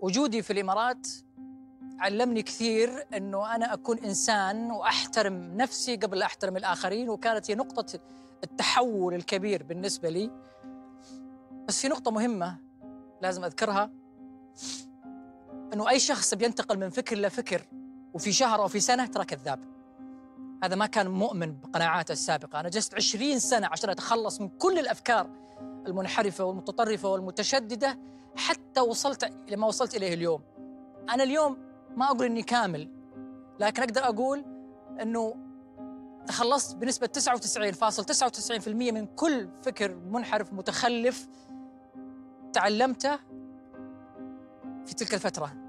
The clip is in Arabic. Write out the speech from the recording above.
وجودي في الإمارات علمني كثير إنه أنا أكون إنسان وأحترم نفسي قبل أحترم الآخرين وكانت هي نقطة التحول الكبير بالنسبة لي. بس في نقطة مهمة لازم أذكرها إنه أي شخص بينتقل من فكر لفكر وفي شهر أو في سنة ترى كذاب. هذا ما كان مؤمن بقناعاته السابقة. أنا جلست 20 سنة عشان أتخلص من كل الأفكار المنحرفة والمتطرفة والمتشددة حتى وصلت لما وصلت إليه اليوم. أنا اليوم ما أقول إني كامل لكن أقدر أقول إنه تخلصت بنسبة 99.99% من كل فكر منحرف متخلف تعلمته في تلك الفترة.